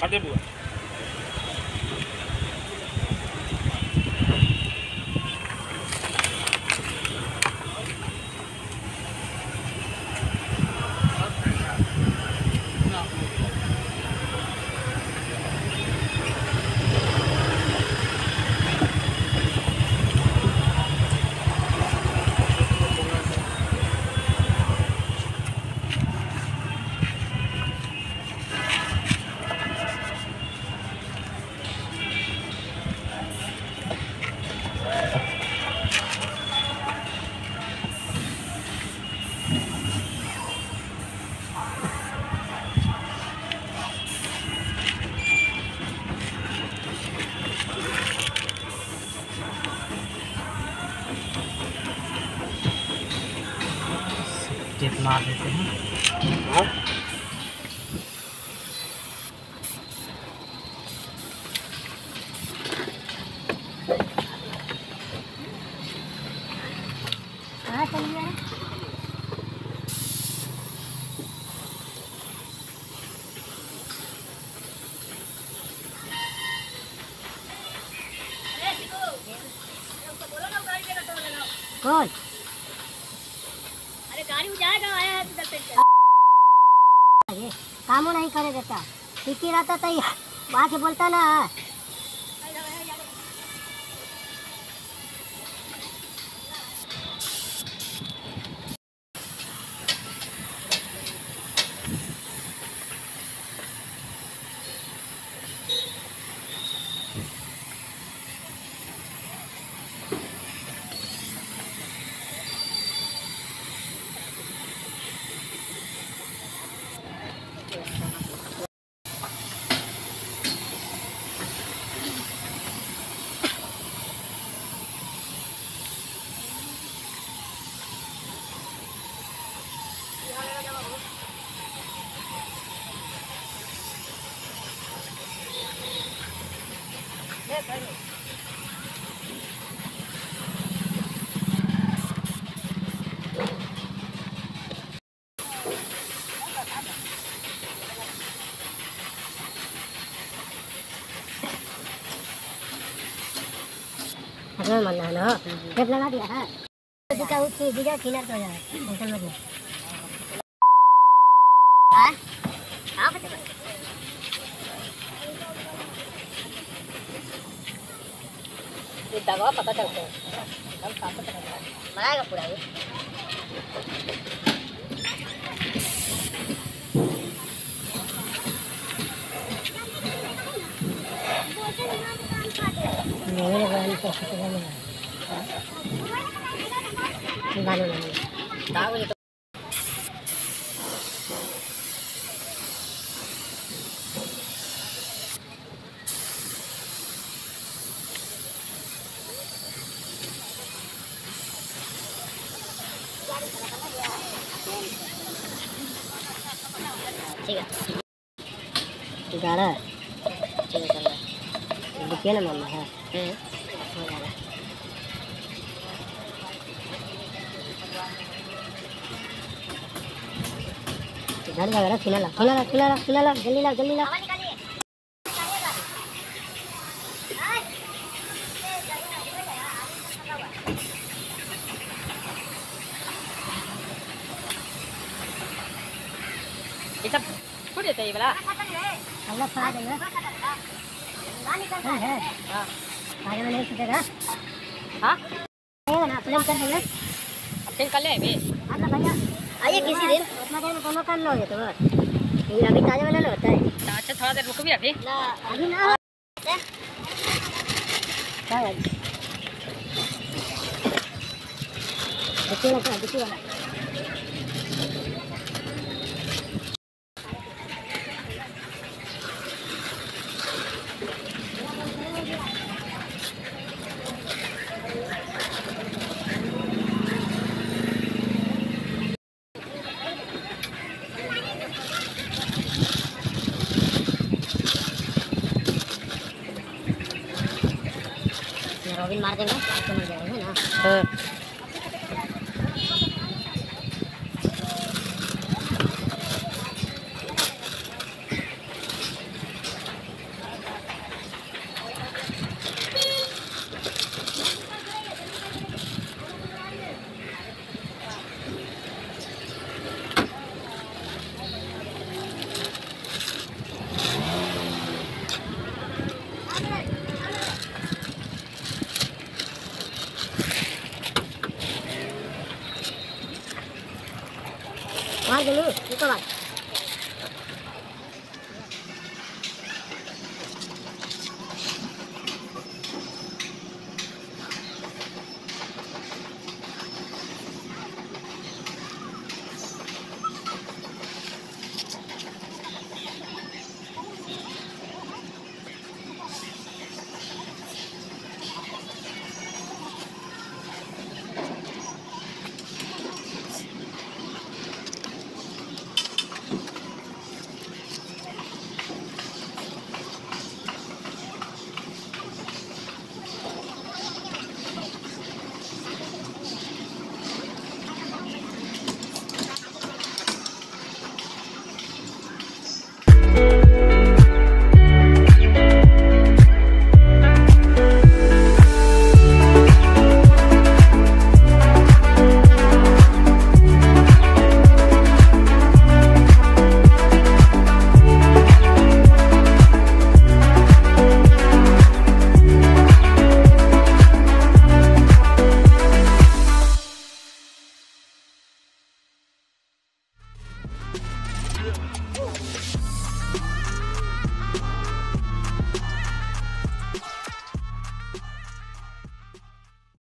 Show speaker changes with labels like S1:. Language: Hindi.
S1: Ada buat.
S2: टेप मार देते हैं।
S1: हाँ?
S3: कहाँ चली गया कौन
S4: अरे गाड़ी में जाएगा आया तो दस
S3: ये नहीं करे देता रहता तो बात बोलता ना अगर मन है ना टेप लगा दिया है दिखा उठ के दिखा किनार तो जाए
S4: ये दवा पता चलता है हम साफ पता चलता है मराएगा पूरा ये
S3: मेरे बहन को खतरा में गाने लगे
S4: दाग मुझे तो ठीक है
S3: गाड़ा
S4: ठीक है चल रहा है
S3: देखिए ना मामा है
S4: हम्म
S3: हो गाड़ा घर जाएगा खिला ला खिला ला खिला ला खिला ला जल्दी ला जल्दी ला
S4: ये सब छूट देते हैं ये वाला
S3: अल्लाह खा देगा है
S4: हाँ
S3: आगे में नहीं छूटेगा
S4: हाँ
S3: आएगा ना प्लेन कर देंगे
S4: फिर कल ले आएंगे
S3: अच्छा भैया आइए किसी दिन उतना टाइम दोनों काम लोगे तो फिर अभी ताजा वाला ना होता है
S4: अच्छा थोड़ा देर रुक भी अभी
S3: ना अभी ना क्या है देखिए वाला देखिए रोबिन मार देंगे तो मर जाएगा है। ना
S4: 对，
S3: 你过来。